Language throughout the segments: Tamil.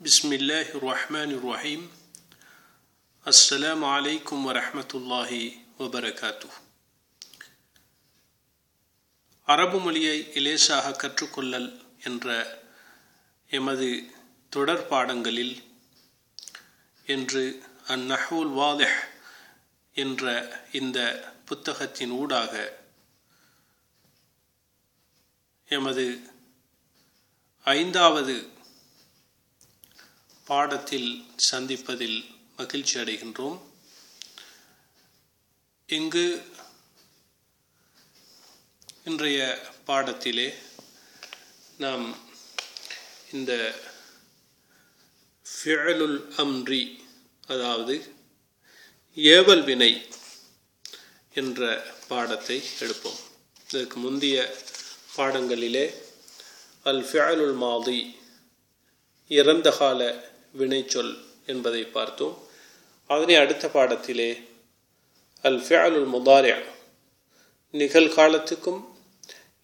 பிஸ்மில்லாஹிர்ரஹ்மானிர்ரஹீம் அஸ்ஸலாம் அலைக்கும் வரஹமத்துல்லாஹி வபரகாத்து அரபு மொழியை இலேசாக கற்றுக்கொள்ளல் என்ற எமது தொடர் பாடங்களில் என்று அந்நஹூல் வாதஹ் என்ற இந்த புத்தகத்தின் ஊடாக எமது ஐந்தாவது பாடத்தில் சந்திப்பதில் மகிழ்ச்சி அடைகின்றோம். இங்கு இன்றைய பாடத்திலே நாம் இந்த ஃபியலுல் அம்ரி அதாவது ஏவல் வினை என்ற பாடத்தை எடுப்போம். இதற்கு முந்தைய பாடங்களிலே அல் ஃபியலுல் மாதி இறந்த கால வினைச்சொல் என்பதை பார்த்தோம். அதனை அடுத்த பாடத்திலே அல் ஃபியாலுல் முதாரியா நிகழ்காலத்துக்கும்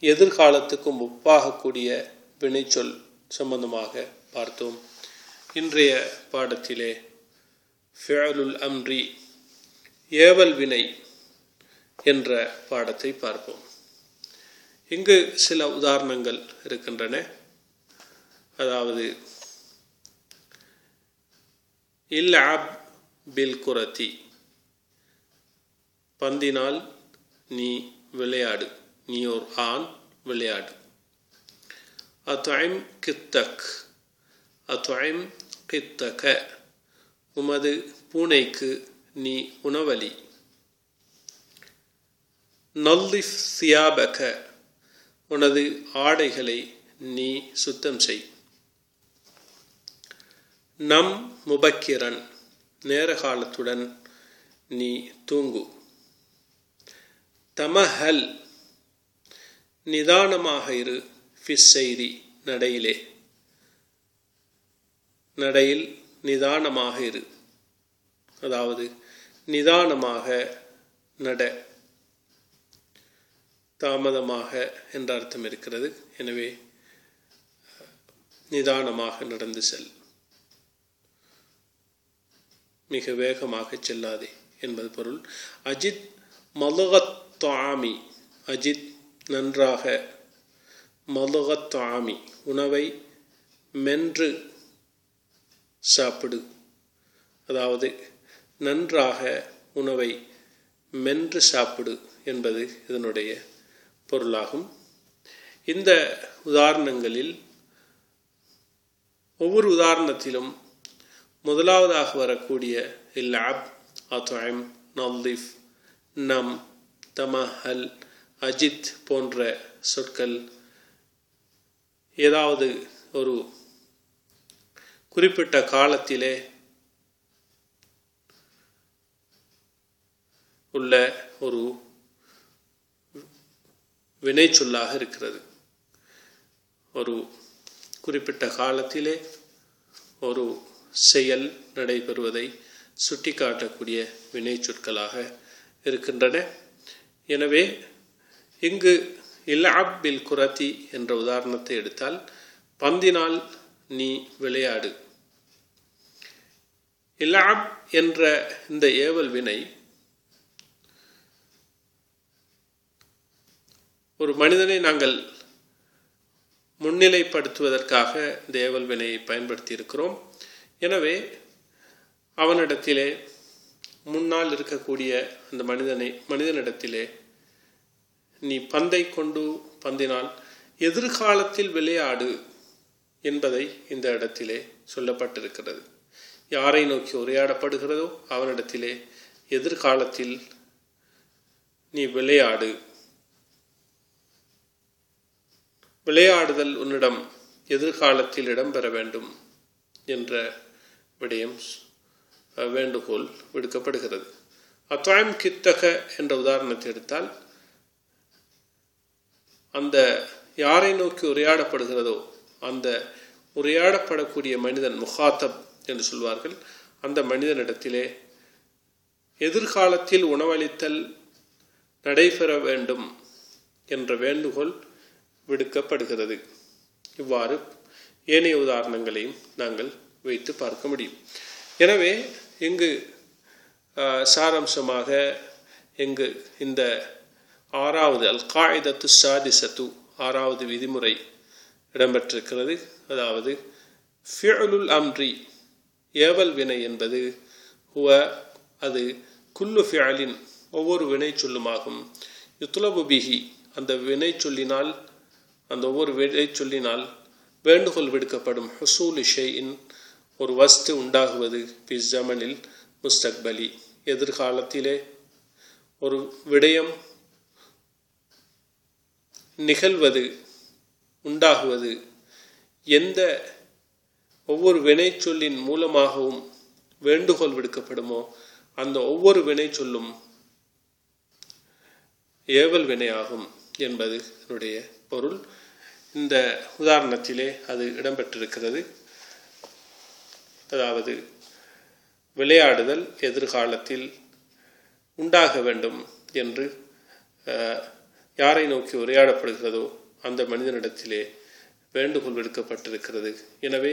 எதிர்காலத்துக்கும் ஒப்பாகக்கூடிய வினைச்சொல் சம்பந்தமாக பார்த்தோம். இன்றைய பாடத்திலே ஃபியாலுல் அம்ரி ஏவல் வினை என்ற பாடத்தை பார்ப்போம். இங்கு சில உதாரணங்கள் இருக்கின்றன. அதாவது இல்அப் பில் குரத்தி பந்தினால் நீ விளையாடு. நீ ஒரு ஆண் விளையாடு. அத்வைம் கித்தக். அத்வைம் கித்தக. உமது பூனைக்கு நீ உணவலி. நல்லிஃப் சியாபக. உனது ஆடைகளை நீ சுத்தம் செய். நம் முபக்கிரன் நேர காலத்துடன் நீ தூங்கு. தமஹல் நிதானமாக இரு ஃபிஸ்ஸைரி நடையிலே. நடையில் நிதானமாக இரு. அதாவது நிதானமாக நட. தாமதமாக என்ற அர்த்தம் இருக்கிறது. எனவே நிதானமாக நடந்து செல். மிக வேகமாக செல்லாதே என்பது பொருள். அஜித் மலுகத்தாமி அஜித் நன்றாக மலுகத்தாமி உணவை மென்று சாப்பிடு. அதாவது நன்றாக உணவை மென்று சாப்பிடு என்பது இதனுடைய பொருளாகும். இந்த உதாரணங்களில் ஒவ்வொரு உதாரணத்திலும் முதலாவதாக வரக்கூடிய இல்லாப் அத்வைம் நல்லிஃப் நம் தமஹல் அஜித் போன்ற சொற்கள் ஏதாவது ஒரு குறிப்பிட்ட காலத்திலே உள்ள ஒரு வினைச்சொல்லாக இருக்கிறது. ஒரு குறிப்பிட்ட காலத்திலே ஒரு செயல் நடைபெறுவதை சுட்டிக்காட்டக்கூடிய வினை சொற்களாக இருக்கின்றன. எனவே இங்கு இல்லாப் பில் குரத்தி என்ற உதாரணத்தை எடுத்தால் பந்தினால் நீ விளையாடு. இலாப் என்ற இந்த ஏவல் வினை ஒரு மனிதனை நாங்கள் முன்னிலைப்படுத்துவதற்காக இந்த ஏவல் வினையை பயன்படுத்தி இருக்கிறோம் எனவே அவனிடத்திலே முன்னால் இருக்கக்கூடிய அந்த மனிதனை மனிதனிடத்திலே நீ பந்தை கொண்டு பந்தினால் எதிர்காலத்தில் விளையாடு என்பதை இந்த இடத்திலே சொல்லப்பட்டிருக்கிறது. யாரை நோக்கி உரையாடப்படுகிறதோ அவனிடத்திலே எதிர்காலத்தில் நீ விளையாடு. விளையாடுதல் உன்னிடம் எதிர்காலத்தில் இடம்பெற வேண்டும் என்ற விடயம் வேண்டுகோள் விடுக்கப்படுகிறது. அத்வாயம் கித்தக என்ற உதாரணத்தை எடுத்தால் அந்த யாரை நோக்கி உரையாடப்படுகிறதோ அந்த உரையாடப்படக்கூடிய மனிதன் முகாத்தப் என்று சொல்வார்கள். அந்த மனிதனிடத்திலே எதிர்காலத்தில் உணவளித்தல் நடைபெற வேண்டும் என்ற வேண்டுகோள் விடுக்கப்படுகிறது. இவ்வாறு ஏனைய உதாரணங்களையும் நாங்கள் வைத்து பார்க்க முடியும். எனவே இங்கு சாராம்சமாக எங்கு இந்த ஆறாவது அல் காயிதத்து சாதிசத்து ஆறாவது விதிமுறை இடம்பெற்றிருக்கிறது. அதாவது ஃபியலுல் அம்ரி ஏவல் வினை என்பது ஹுவ அது குல்லு ஃபியலின் ஒவ்வொரு வினை சொல்லுமாகும் யுத்துலபு பிஹி அந்த வினை சொல்லினால் அந்த ஒவ்வொரு வினை சொல்லினால் வேண்டுகோள் விடுக்கப்படும் ஹசூல் ஷெயின் ஒரு வஸ்து உண்டாகுவது பிஸ்ஜமனில் ஜமனில் முஸ்தக்பலி எதிர்காலத்திலே ஒரு விடயம் நிகழ்வது உண்டாகுவது எந்த ஒவ்வொரு வினைச்சொல்லின் மூலமாகவும் வேண்டுகோள் விடுக்கப்படுமோ அந்த ஒவ்வொரு வினைச்சொல்லும் ஏவல் வினையாகும் என்பது என்னுடைய பொருள். இந்த உதாரணத்திலே அது இடம்பெற்றிருக்கிறது. அதாவது விளையாடுதல் எதிர்காலத்தில் உண்டாக வேண்டும் என்று யாரை நோக்கி உரையாடப்படுகிறதோ அந்த மனிதனிடத்திலே வேண்டுகோள் விடுக்கப்பட்டிருக்கிறது. எனவே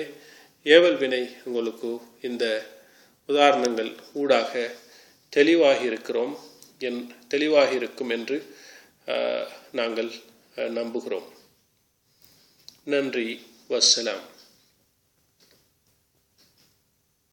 ஏவல் வினை உங்களுக்கு இந்த உதாரணங்கள் ஊடாக தெளிவாகி இருக்கிறோம் என் தெளிவாகி இருக்கும் என்று நாங்கள் நம்புகிறோம். நன்றி. வசலாம்